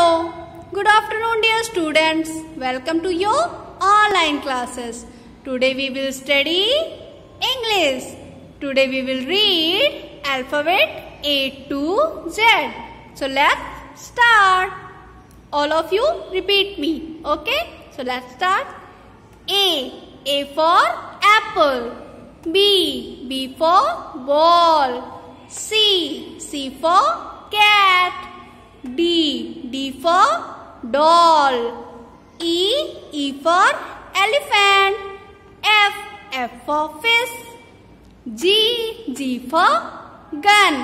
Hello, good afternoon, dear students. Welcome to your online classes. Today we will study English. Today we will read alphabet A to Z. So let's start. All of you repeat me. Okay? So let's start. A. A for apple. B. B for ball. C. C for. D. D for doll. E. E for elephant. F. F for fish. G. G for gun.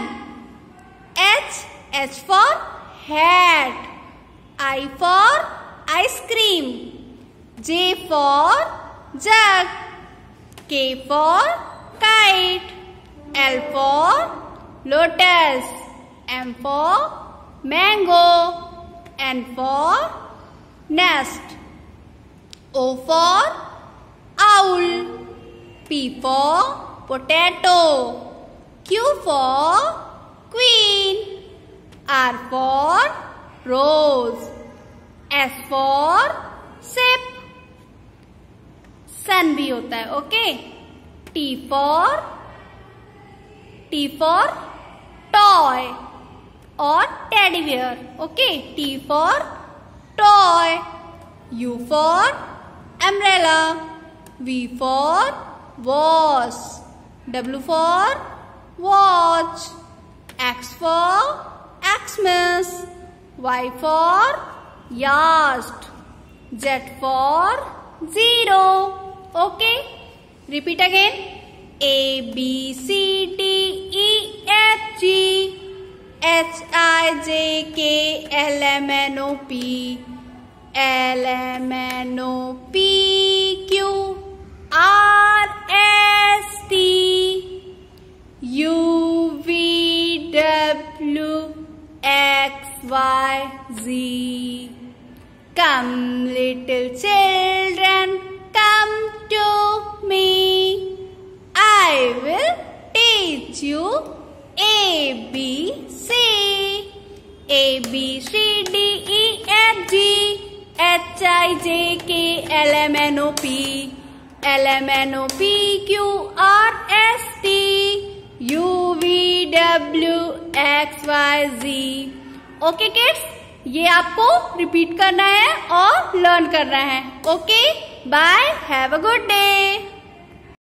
H. H for hat. I for ice cream. J for jug. K for kite. L for lotus. M for mango. N for nest. O for owl. P for potato. Q for queen. R for rose. S for sip. Sun भी होता है okay T for T for toy or teddy bear. Okay, T for toy, U for umbrella, V for was, W for watch, X for Xmas, Y for yast, Z for zero. Okay, repeat again. A, B, C, D, E, F, G h i j k l m n o p l m n o p q r s t u v w x y z Come, little children, come to me. I will teach you B, C. A, B, C, D, E, F, G, H, I, J, K, L, M, N, O, P. L, M, N, O, P, Q, R, S, T. U, V, W, X, Y, Z. Okay, kids? ये आपको repeat करना है और learn करना है okay bye have a good day